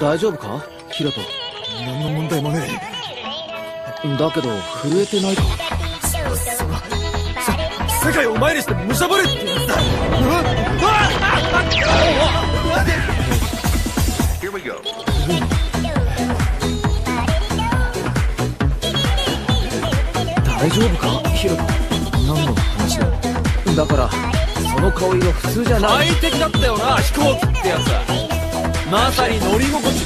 大丈夫か？ヒロト。何の問題もねだけど震えてないか？世界を前にしてむしゃぶれってやつだ.大丈夫か？ヒロト。何の話だ？だからその顔色普通じゃない。快適だったよな飛行機ってやつまさに乗り心地。